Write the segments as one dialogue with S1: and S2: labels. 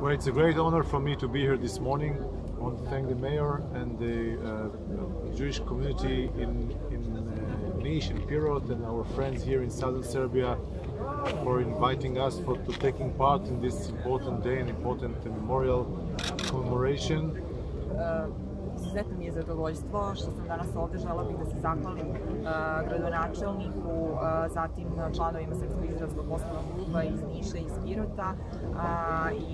S1: Well, it's a great honor for me to be here this morning. I want to thank the mayor and the uh, Jewish community in, in uh, Niš and Pirot and our friends here in southern Serbia for inviting us for to taking part in this important day and important memorial commemoration.
S2: Izuzetno mi je zadovoljstvo što sam danas ovde. Žela bih da se zahvalim uh, gradonačelniku, uh, zatim članovima Srpsko-izraelskog poslovnog kluba iz Niša iz Pirota uh,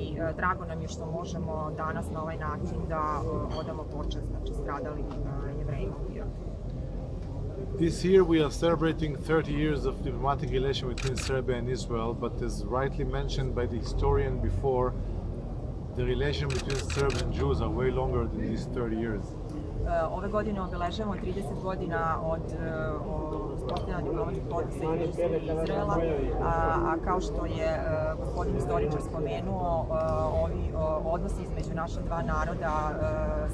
S2: i drago nam je što možemo danas na ovaj način da odamo počest znači, stradalim jevrejima u Pirotu.
S1: This year we are celebrating 30 years of diplomatic relation between Serbia and Israel, but as rightly mentioned by the historian before, the relation between Serbs and Jews are way longer than these 30 years.
S2: Uh, ove godine obeležavamo 30 godina od uh, uspostavljanja diplomatskih odnosa između i Izraela, a, a kao što je uh, gospodin istoričar spomenuo, ovi odnosi između naša dva naroda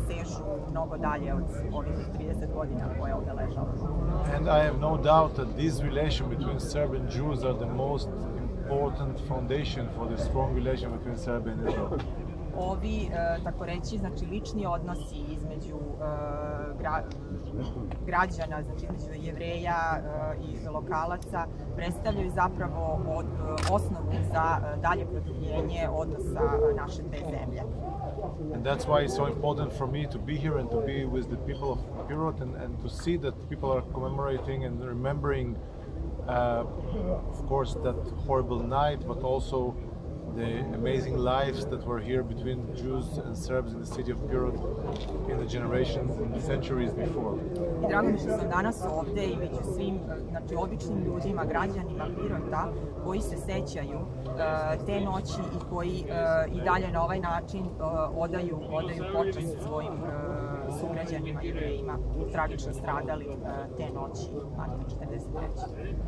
S2: sežu mnogo dalje od ovih 30 godina koje obeležavamo.
S1: And I have no doubt that this relation between Serb and Jews are the most important foundation for the strong relation between Serbia and Israel.
S2: Ovi, tako reći, znači lični odnosi između gra, građana, znači između jevreja i lokalaca, predstavljaju zapravo osnovu za dalje produbljenje odnosa naše zemlje.
S1: And that's why it's so important for me to be here and to be with the people of Pirot and, and to see that people are commemorating and remembering, uh, of course, that horrible night, but also the amazing lives that were here between Jews and Serbs in the city of Pirot in the generations and centuries before.
S2: I drago mi što sam danas ovde i među svim znači, običnim ljudima, građanima Pirota koji se sećaju uh, te noći i koji uh, i dalje na ovaj način uh, odaju, odaju počast svojim uh, sugrađanima, jevrejima, tragično stradali uh, te noći, marta 43.